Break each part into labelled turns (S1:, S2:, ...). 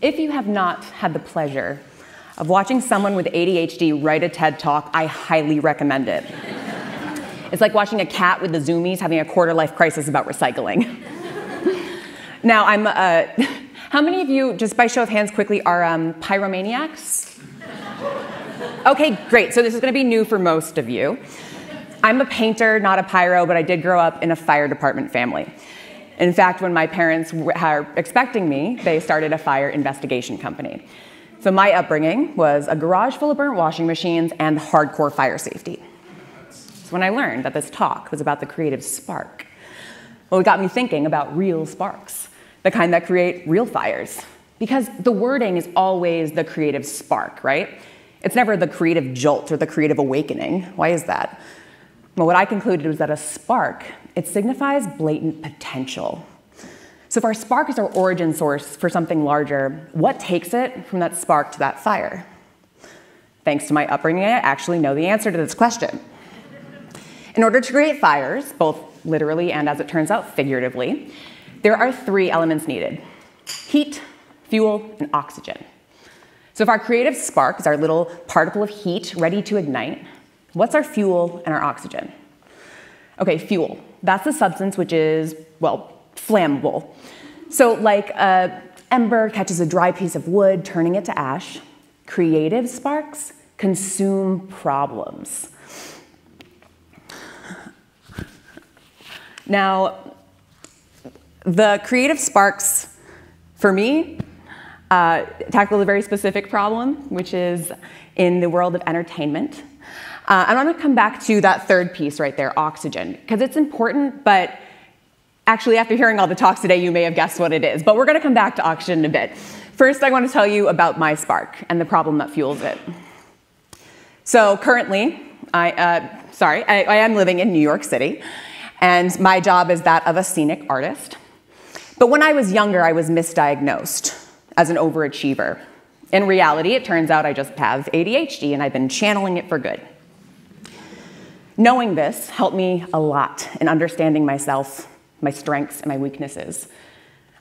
S1: If you have not had the pleasure of watching someone with ADHD write a TED talk, I highly recommend it. it's like watching a cat with the zoomies having a quarter life crisis about recycling. now, I'm, uh, how many of you, just by show of hands quickly, are um, pyromaniacs? Okay, great. So this is going to be new for most of you. I'm a painter, not a pyro, but I did grow up in a fire department family. In fact, when my parents were expecting me, they started a fire investigation company. So my upbringing was a garage full of burnt washing machines and hardcore fire safety. So when I learned that this talk was about the creative spark, well, it got me thinking about real sparks, the kind that create real fires. Because the wording is always the creative spark, right? It's never the creative jolt or the creative awakening. Why is that? Well, what I concluded was that a spark, it signifies blatant potential. So if our spark is our origin source for something larger, what takes it from that spark to that fire? Thanks to my upbringing, I actually know the answer to this question. In order to create fires, both literally and as it turns out, figuratively, there are three elements needed heat, fuel, and oxygen. So if our creative spark is our little particle of heat ready to ignite, what's our fuel and our oxygen? Okay, fuel. That's the substance which is, well, flammable. So, like a ember catches a dry piece of wood, turning it to ash, creative sparks consume problems. Now, the creative sparks, for me, uh, tackle a very specific problem, which is in the world of entertainment. Uh, and I'm going to come back to that third piece right there, oxygen, because it's important, but Actually, after hearing all the talks today, you may have guessed what it is, but we're going to come back to oxygen in a bit. First, I want to tell you about my spark and the problem that fuels it. So currently, I, uh, sorry, I, I am living in New York City, and my job is that of a scenic artist. But when I was younger, I was misdiagnosed as an overachiever. In reality, it turns out I just have ADHD, and I've been channeling it for good. Knowing this helped me a lot in understanding myself my strengths and my weaknesses.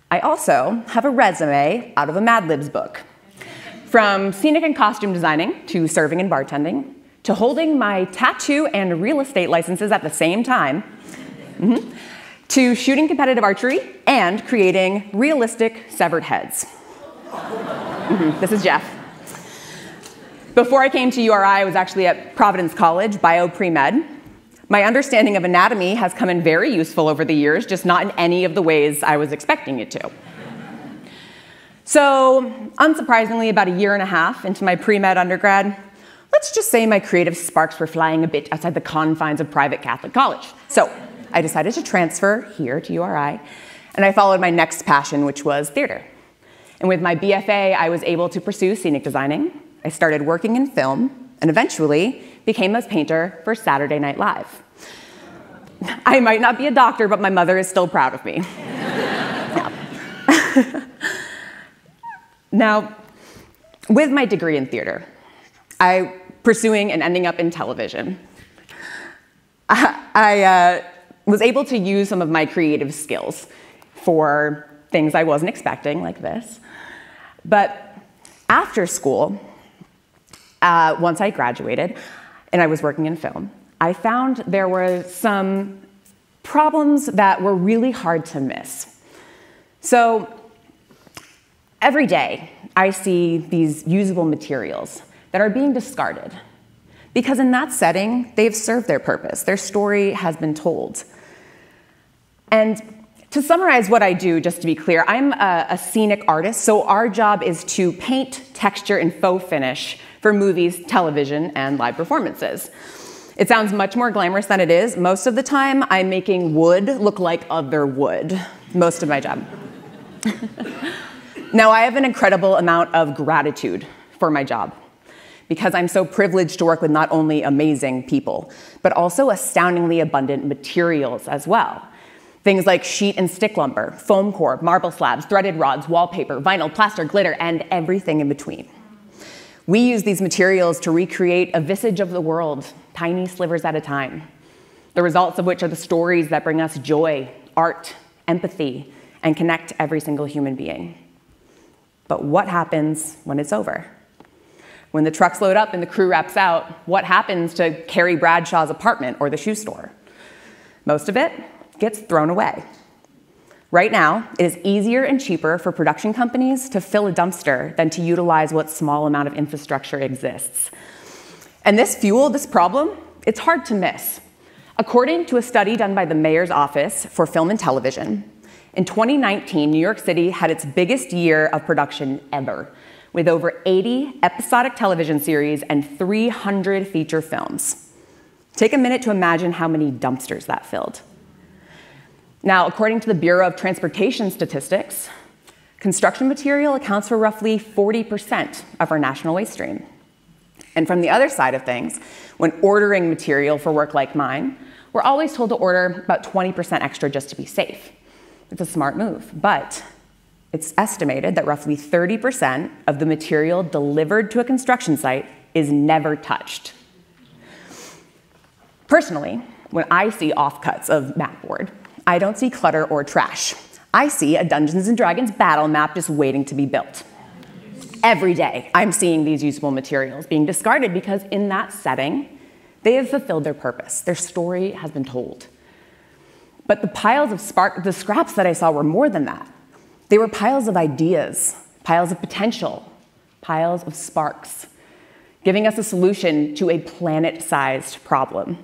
S1: I also have a resume out of a Mad Libs book. From scenic and costume designing to serving and bartending to holding my tattoo and real estate licenses at the same time, mm-hmm, to shooting competitive archery and creating realistic severed heads. Mm-hmm, this is Jeff. Before I came to URI, I was actually at Providence College, bio pre med, my understanding of anatomy has come in very useful over the years, just not in any of the ways I was expecting it to. So, unsurprisingly, about a year and a half into my pre med undergrad, let's just say my creative sparks were flying a bit outside the confines of private Catholic college. So, I decided to transfer here to URI, and I followed my next passion, which was theater. And with my BFA, I was able to pursue scenic designing. I started working in film, and eventually became a painter for Saturday Night Live. I might not be a doctor, but my mother is still proud of me. now, with my degree in theater, I pursuing and ending up in television. I, I uh, was able to use some of my creative skills for things I wasn't expecting, like this. But after school, uh, once I graduated, and I was working in film, I found there were some problems that were really hard to miss. So every day, I see these usable materials that are being discarded because in that setting, they've served their purpose. Their story has been told. And to summarize what I do, just to be clear, I'm a, a scenic artist, so our job is to paint, texture, and faux finish for movies, television, and live performances. It sounds much more glamorous than it is. Most of the time, I'm making wood look like other wood, most of my job. now, I have an incredible amount of gratitude for my job because I'm so privileged to work with not only amazing people, but also astoundingly abundant materials as well. Things like sheet and stick lumber, foam core, marble slabs, threaded rods, wallpaper, vinyl, plaster, glitter, and everything in between. We use these materials to recreate a visage of the world, tiny slivers at a time, the results of which are the stories that bring us joy, art, empathy, and connect every single human being. But what happens when it's over? When the trucks load up and the crew wraps out, what happens to Carrie Bradshaw's apartment or the shoe store? Most of it gets thrown away. Right now, it is easier and cheaper for production companies to fill a dumpster than to utilize what small amount of infrastructure exists. And this fuel, this problem, it's hard to miss. According to a study done by the Mayor's Office for Film and Television, in 2019, New York City had its biggest year of production ever, with over 80 episodic television series and 300 feature films. Take a minute to imagine how many dumpsters that filled. Now, according to the Bureau of Transportation Statistics, construction material accounts for roughly 40% of our national waste stream. And from the other side of things, when ordering material for work like mine, we're always told to order about 20% extra just to be safe. It's a smart move, but it's estimated that roughly 30% of the material delivered to a construction site is never touched. Personally, when I see offcuts of mapboard, I don't see clutter or trash. I see a Dungeons and Dragons battle map just waiting to be built. Every day, I'm seeing these usable materials being discarded because in that setting, they have fulfilled their purpose. Their story has been told. But the piles of spark, the scraps that I saw were more than that. They were piles of ideas, piles of potential, piles of sparks, giving us a solution to a planet sized problem.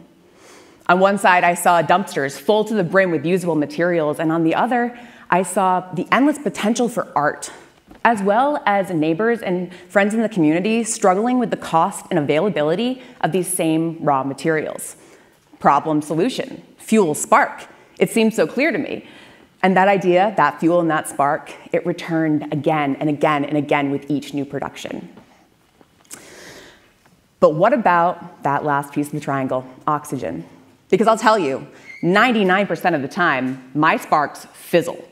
S1: On one side, I saw dumpsters full to the brim with usable materials, and on the other, I saw the endless potential for art, as well as neighbors and friends in the community struggling with the cost and availability of these same raw materials. Problem solution, fuel spark. It seemed so clear to me. And that idea, that fuel and that spark, it returned again and again and again with each new production. But what about that last piece of the triangle, oxygen? Because I'll tell you, 99% of the time, my sparks fizzle.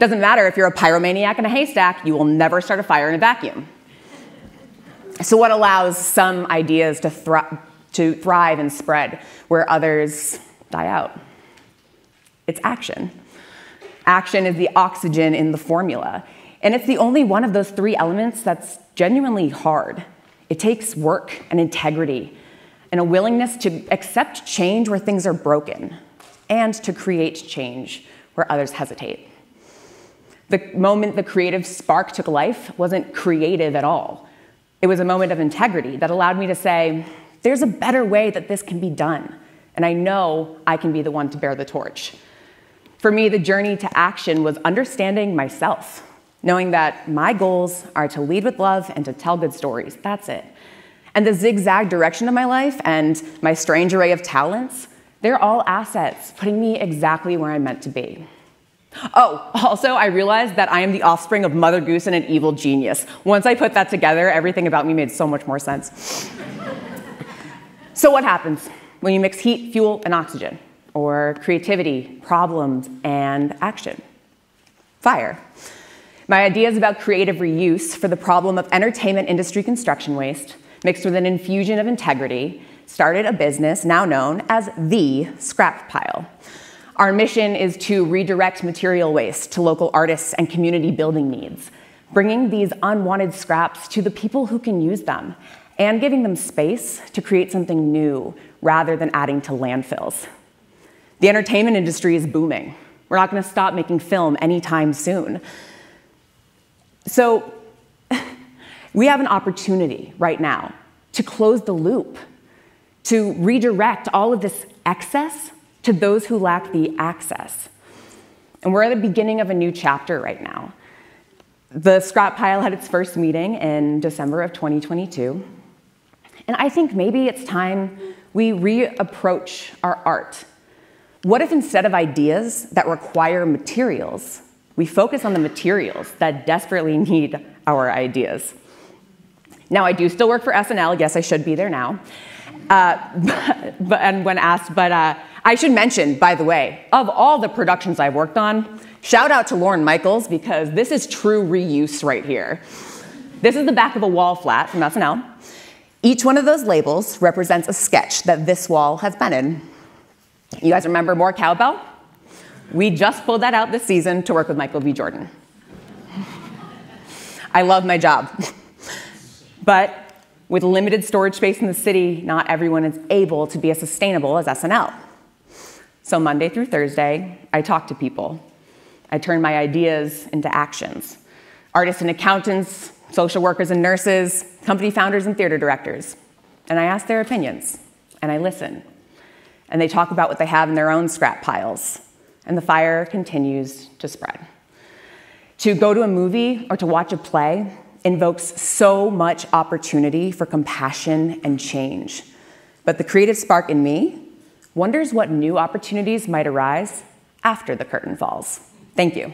S1: Doesn't matter if you're a pyromaniac in a haystack, you will never start a fire in a vacuum. So, what allows some ideas to, to thrive and spread where others die out? It's action. Action is the oxygen in the formula. And it's the only one of those three elements that's genuinely hard. It takes work and integrity and a willingness to accept change where things are broken and to create change where others hesitate. The moment the creative spark took life wasn't creative at all. It was a moment of integrity that allowed me to say, there's a better way that this can be done, and I know I can be the one to bear the torch. For me, the journey to action was understanding myself, knowing that my goals are to lead with love and to tell good stories. That's it. And the zigzag direction of my life and my strange array of talents, they're all assets, putting me exactly where I'm meant to be. Oh, also, I realized that I am the offspring of Mother Goose and an evil genius. Once I put that together, everything about me made so much more sense. so, what happens when you mix heat, fuel, and oxygen? Or creativity, problems, and action? Fire. My ideas about creative reuse for the problem of entertainment industry construction waste mixed with an infusion of integrity, started a business now known as The Scrap Pile. Our mission is to redirect material waste to local artists and community building needs, bringing these unwanted scraps to the people who can use them and giving them space to create something new rather than adding to landfills. The entertainment industry is booming. We're not going to stop making film anytime soon. So, we have an opportunity right now to close the loop, to redirect all of this excess to those who lack the access. And we're at the beginning of a new chapter right now. The scrap pile had its first meeting in December of 2022. And I think maybe it's time we reapproach our art. What if instead of ideas that require materials, we focus on the materials that desperately need our ideas? Now, I do still work for SNL. Yes, I should be there now. Uh, but, and when asked, but uh, I should mention, by the way, of all the productions I've worked on, shout out to Lorne Michaels because this is true reuse right here. This is the back of a wall flat from SNL. Each one of those labels represents a sketch that this wall has been in. You guys remember More Cowbell? We just pulled that out this season to work with Michael B. Jordan. I love my job. but with limited storage space in the city, not everyone is able to be as sustainable as SNL. So Monday through Thursday, I talk to people. I turn my ideas into actions. Artists and accountants, social workers and nurses, company founders and theater directors. And I ask their opinions, and I listen. And they talk about what they have in their own scrap piles. And the fire continues to spread. To go to a movie or to watch a play invokes so much opportunity for compassion and change. But the creative spark in me wonders what new opportunities might arise after the curtain falls. Thank you.